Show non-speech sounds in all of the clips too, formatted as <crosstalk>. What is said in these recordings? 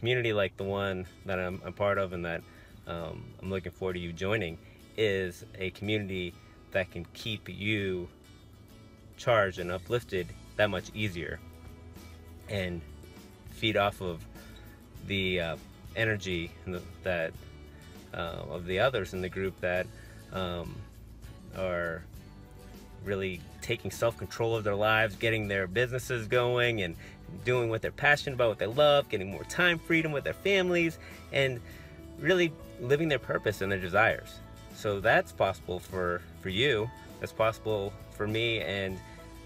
community like the one that I'm a part of and that um, I'm looking forward to you joining is a community that can keep you charged and uplifted that much easier and feed off of the uh, energy that uh, of the others in the group that um, are really taking self-control of their lives, getting their businesses going and doing what they're passionate about, what they love, getting more time freedom with their families, and really living their purpose and their desires. So that's possible for, for you, that's possible for me, and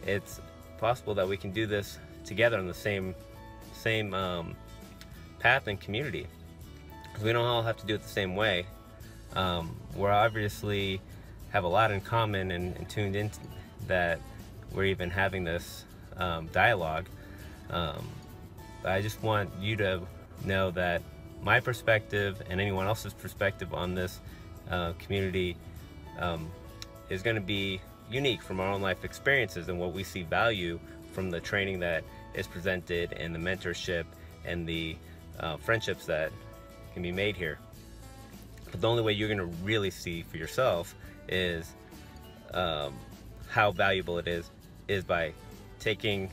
it's possible that we can do this together on the same, same um, path and community. We don't all have to do it the same way. Um, we're obviously have a lot in common and, and tuned in that we're even having this um, dialogue. Um, I just want you to know that my perspective and anyone else's perspective on this uh, community um, is going to be unique from our own life experiences and what we see value from the training that is presented and the mentorship and the uh, friendships that can be made here. But the only way you're going to really see for yourself is um, how valuable it is is by taking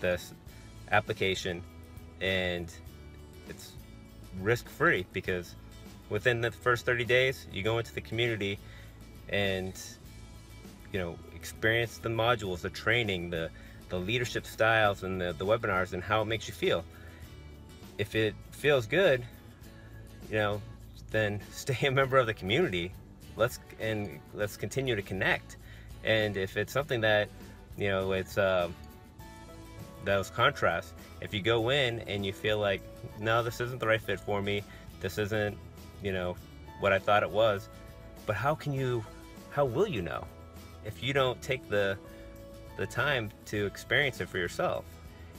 this application and it's risk free because within the first 30 days you go into the community and you know experience the modules the training the the leadership styles and the, the webinars and how it makes you feel. If it feels good you know then <laughs> stay a member of the community. Let's and let's continue to connect. And if it's something that, you know, it's uh, those contrasts, if you go in and you feel like, no, this isn't the right fit for me, this isn't, you know, what I thought it was, but how can you, how will you know if you don't take the, the time to experience it for yourself?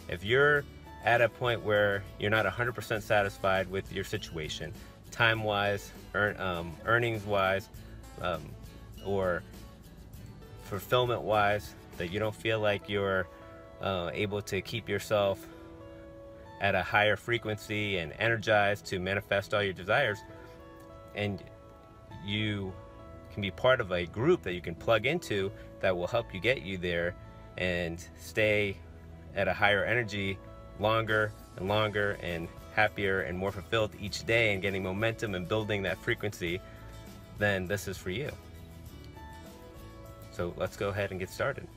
If you're at a point where you're not 100% satisfied with your situation, time-wise, earn, um, earnings-wise, um, or fulfillment wise, that you don't feel like you're uh, able to keep yourself at a higher frequency and energized to manifest all your desires, and you can be part of a group that you can plug into that will help you get you there and stay at a higher energy longer and longer and happier and more fulfilled each day and getting momentum and building that frequency, then this is for you. So let's go ahead and get started.